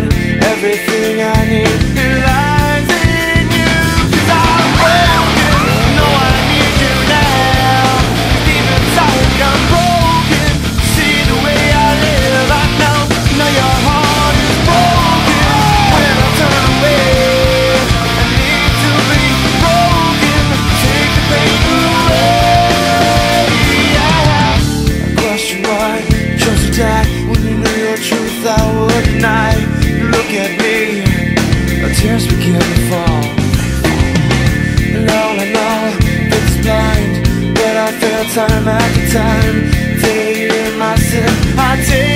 lugar. tears begin to fall. And all in all, it's blind But I feel time after time. Day in my sin, I take